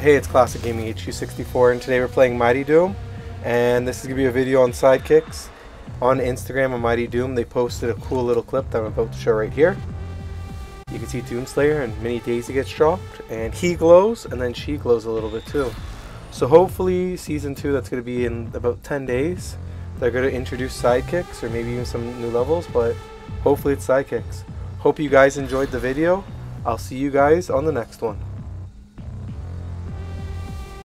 Hey, it's Classic Gaming HQ64, and today we're playing Mighty Doom and this is going to be a video on sidekicks. On Instagram on Mighty Doom they posted a cool little clip that I'm about to show right here. You can see Doomslayer and Mini Daisy gets dropped and he glows and then she glows a little bit too. So hopefully season 2 that's going to be in about 10 days they're going to introduce sidekicks or maybe even some new levels but hopefully it's sidekicks. Hope you guys enjoyed the video. I'll see you guys on the next one.